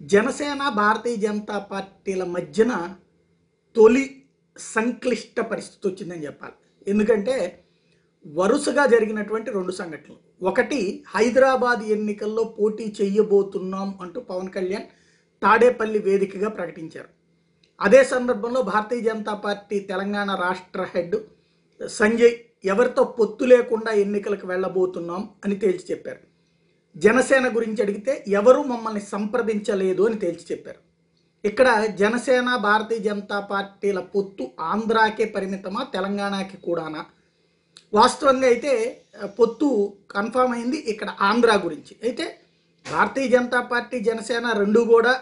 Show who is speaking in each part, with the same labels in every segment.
Speaker 1: జనసేన భారతీయ జనతా పార్టీల మధ్యన తొలి సంక్లిష్ట పరిస్థితి వచ్చిందని చెప్పాలి. ఎందుకంటే వరుసగా జరిగినటువంటి రెండు సంఘటనలు. ఒకటి హైదరాబాద్ ఎన్నికల్లో పోటీ చెయ్యబోతున్నాం అంటూ పవన్ కళ్యాణ్ తాడేపల్లి వేదికగా ప్రకటించారు. అదే సందర్భంలో భారతీయ జనతా పార్టీ తెలంగాణ రాష్ట్ర హెడ్ సంజయ్ ఎవరితో పొత్తు లేకుండా ఎన్నికలకు వెళ్ళబోతున్నాం అని తేల్చి చెప్పారు. జనసేన గురించి అడిగితే ఎవరు మమ్మల్ని సంప్రదించలేదు అని తేల్చి చెప్పారు. ఇక్కడ జనసేన భారతీయ జనతా పార్టీల పొత్తు ఆంధ్రాకే పరిమితమా తెలంగాణకి కూడానా? వాస్తవంగా అయితే పొత్తు కన్ఫామ్ అయింది ఇక్కడ ఆంధ్ర గురించి. అయితే భారతీయ జనతా పార్టీ జనసేన రెండు కూడా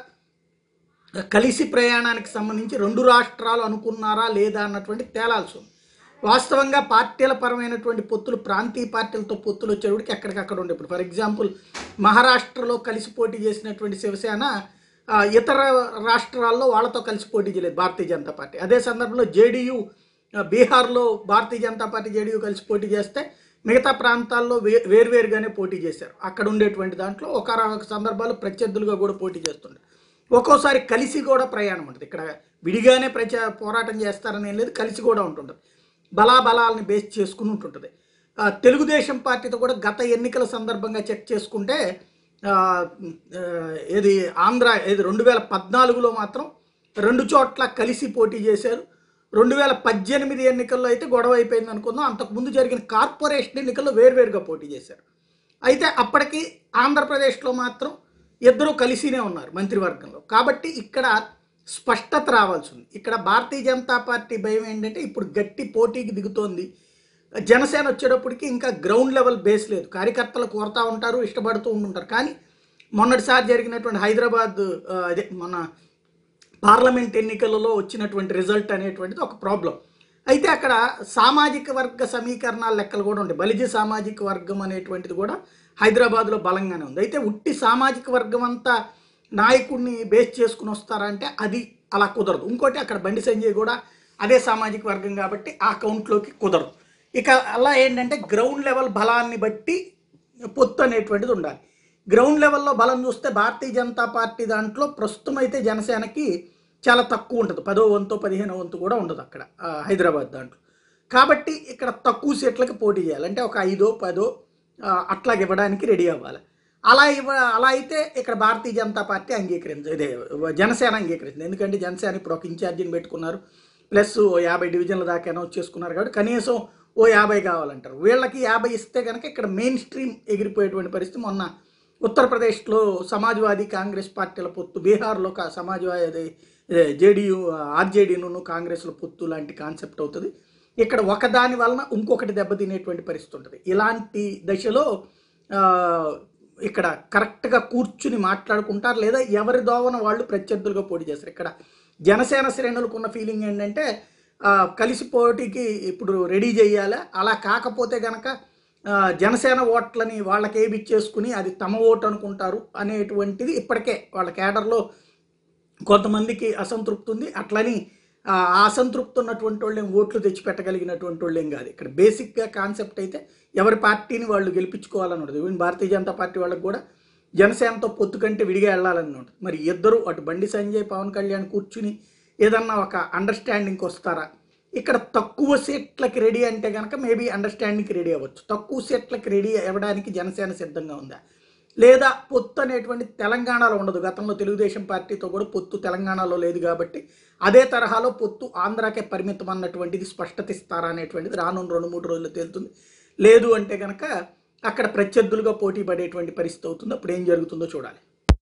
Speaker 1: కలిసి ప్రయాణానికి సంబంధించి రెండు రాష్ట్రాలు అనుకున్నారా లేదా అన్నటువంటి తేలాల్సి ఉంది. వాస్తవంగా పార్టీల పరమైనటువంటి పొత్తులు ప్రాంతీయ పార్టీలతో పొత్తులు వచ్చేటికి ఎక్కడికక్కడ ఉండే. ఇప్పుడు ఫర్ ఎగ్జాంపుల్ మహారాష్ట్రలో కలిసి పోటీ చేసినటువంటి శివసేన ఇతర రాష్ట్రాల్లో వాళ్ళతో కలిసి పోటీ చేయలేదు భారతీయ జనతా పార్టీ. అదే సందర్భంలో జేడీయూ బీహార్లో భారతీయ జనతా పార్టీ జేడీయూ కలిసి పోటీ చేస్తే మిగతా ప్రాంతాల్లో వే వేర్వేరుగానే పోటీ చేశారు. అక్కడ ఉండేటువంటి దాంట్లో ఒక సందర్భాలు ప్రత్యర్థులుగా కూడా పోటీ చేస్తుండే. ఒక్కోసారి కలిసి కూడా ప్రయాణం ఉంటుంది. ఇక్కడ విడిగానే ప్రచా పోరాటం చేస్తారని లేదు కలిసి కూడా ఉంటుంటుంది. బలాబలాలని బేస్ చేసుకుని ఉంటుంటుంది. తెలుగుదేశం పార్టీతో కూడా గత ఎన్నికల సందర్భంగా చెక్ చేసుకుంటే ఏది ఆంధ్ర ఏది రెండు వేల పద్నాలుగులో మాత్రం రెండు చోట్ల కలిసి పోటీ చేశారు. రెండు వేల పద్దెనిమిది ఎన్నికల్లో అయితే గొడవ అయిపోయింది అనుకుందాం. అంతకుముందు జరిగిన కార్పొరేషన్ ఎన్నికల్లో వేర్వేరుగా పోటీ చేశారు. అయితే అప్పటికి ఆంధ్రప్రదేశ్లో మాత్రం ఇద్దరూ కలిసినే ఉన్నారు మంత్రివర్గంలో. కాబట్టి ఇక్కడ స్పష్టత రావాల్సి ఉంది. ఇక్కడ భారతీయ జనతా పార్టీ భయం ఏంటంటే ఇప్పుడు గట్టి పోటీకి దిగుతోంది. జనసేన వచ్చేటప్పటికి ఇంకా గ్రౌండ్ లెవెల్ బేస్ లేదు. కార్యకర్తలు కోరుతూ ఉంటారు ఇష్టపడుతూ ఉంటుంటారు కానీ మొన్నటిసారి జరిగినటువంటి హైదరాబాద్ అదే మన పార్లమెంట్ ఎన్నికలలో వచ్చినటువంటి రిజల్ట్ అనేటువంటిది ఒక ప్రాబ్లం. అయితే అక్కడ సామాజిక వర్గ సమీకరణాల లెక్కలు కూడా ఉంటాయి. బలిజ సామాజిక వర్గం అనేటువంటిది కూడా హైదరాబాద్లో బలంగానే ఉంది. అయితే ఉట్టి సామాజిక వర్గం అంతా నాయకుడిని బేస్ చేసుకుని వస్తారంటే అది అలా కుదరదు. ఇంకోటి అక్కడ బండి సంజయ్ కూడా అదే సామాజిక వర్గం కాబట్టి ఆ కౌంట్లోకి కుదరదు. ఇక అలా ఏంటంటే గ్రౌండ్ లెవెల్ బలాన్ని బట్టి పొత్తు అనేటువంటిది ఉండాలి. గ్రౌండ్ లెవెల్లో బలం చూస్తే భారతీయ జనతా పార్టీ దాంట్లో ప్రస్తుతం అయితే జనసేనకి చాలా తక్కువ ఉంటుంది. పదో వంతు పదిహేనో వంతు కూడా ఉండదు అక్కడ హైదరాబాద్ దాంట్లో. కాబట్టి ఇక్కడ తక్కువ సీట్లకి పోటీ చేయాలి. అంటే ఒక ఐదో పదో ఆ, అట్లాగ ఇవ్వడానికి రెడీ అవ్వాలి. అలా ఇవ్వ అలా అయితే ఇక్కడ భారతీయ జనతా పార్టీ అంగీకరించ ఇదే జనసేన అంగీకరించింది. ఎందుకంటే జనసేన ఇప్పుడు ఒక ఇన్ఛార్జిని పెట్టుకున్నారు. ప్లస్ ఓ యాభై డివిజన్ల దాకా అనౌన్స్ చేసుకున్నారు కాబట్టి కనీసం ఓ యాభై కావాలంటారు. వీళ్ళకి యాభై ఇస్తే కనుక ఇక్కడ మెయిన్ స్ట్రీమ్ ఎగిరిపోయేటువంటి పరిస్థితి మొన్న ఉత్తరప్రదేశ్లో సమాజ్వాదీ కాంగ్రెస్ పార్టీల పొత్తు బీహార్లో సమాజ్వాదీ జేడీయూ ఆర్జేడీను కాంగ్రెస్లో పొత్తు లాంటి కాన్సెప్ట్ అవుతుంది. ఇక్కడ ఒకదాని వలన ఇంకొకటి దెబ్బతినేటువంటి పరిస్థితి ఉంటుంది. ఇలాంటి దశలో ఇక్కడ కరెక్ట్గా కూర్చుని మాట్లాడుకుంటారు లేదా ఎవరి దోవన వాళ్ళు ప్రత్యర్థులుగా పోటీ చేస్తారు. ఇక్కడ జనసేన శ్రేణులకు ఉన్న ఫీలింగ్ ఏంటంటే కలిసి పోటీకి ఇప్పుడు రెడీ చేయాలి? అలా కాకపోతే గనక జనసేన ఓట్లని వాళ్ళకి ఏబిచ్చేసుకుని అది తమ ఓటు అనుకుంటారు అనేటువంటిది ఇప్పటికే వాళ్ళ కేడర్లో కొంతమందికి అసంతృప్తి ఉంది. అట్లని అసంతృప్తి ఉన్నటువంటి వాళ్ళేం ఓట్లు తెచ్చిపెట్టగలిగినటువంటి వాళ్ళేం కాదు. ఇక్కడ బేసిక్గా కాన్సెప్ట్ అయితే ఎవరి పార్టీని వాళ్ళు గెలిపించుకోవాలని ఉంటుంది. ఈవెన్ భారతీయ జనతా పార్టీ వాళ్ళకి కూడా జనసేనతో పొత్తు కంటే విడిగా వెళ్ళాలని ఉంటుంది. మరి ఇద్దరు అటు బండి సంజయ్ పవన్ కళ్యాణ్ కూర్చుని ఏదన్నా ఒక అండర్స్టాండింగ్కి వస్తారా? ఇక్కడ తక్కువ సీట్లకి రెడీ అంటే కనుక మేబీ అండర్స్టాండింగ్కి రెడీ అవ్వచ్చు. తక్కువ సీట్లకి రెడీ అవ్వడానికి జనసేన సిద్ధంగా ఉందా? లేదా పొత్తు అనేటువంటి తెలంగాణలో ఉండదు. గతంలో తెలుగుదేశం పార్టీతో కూడా పొత్తు తెలంగాణలో లేదు కాబట్టి అదే తరహాలో పొత్తు ఆంధ్రాకే పరిమితం అన్నటువంటిది స్పష్టత ఇస్తారా అనేటువంటిది రానున్న రెండు మూడు రోజుల్లో తేలుతుంది. లేదు అంటే కనుక అక్కడ ప్రత్యర్థులుగా పోటీ పడేటువంటి పరిస్థితి అవుతుంది. అప్పుడు ఏం జరుగుతుందో చూడాలి.